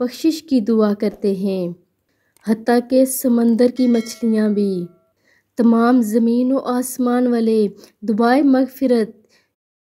बख्शिश की दुआ करते हैं। हती के समंदर की मछलियाँ भी। तमाम ज़मीन व आसमान वाले दुआए मगफ़िरत,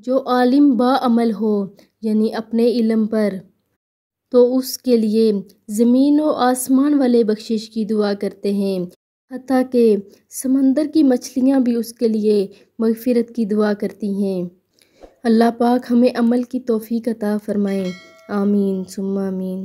जो आलिम बाअमल हो, यानी अपने इल्म पर। तो उसके लिए ज़मीन व आसमान वाले बख्शिश की दुआ करते हैं। हती के समंदर की मछलियाँ भी उसके लिए मगफ़िरत की दुआ करती हैं। अल्लाह पाक हमें अमल की तौफ़ीक अता फ़रमाए। आमीन, सुम्मा आमीन।